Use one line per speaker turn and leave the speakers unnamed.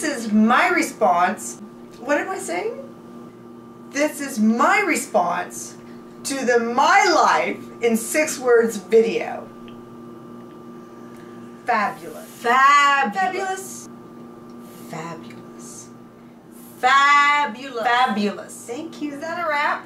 This is my response. What am I saying? This is my response to the My Life in Six Words video. Fabulous.
Fabulous.
Fabulous.
Fabulous.
Fabulous. Thank you.
Is that a wrap?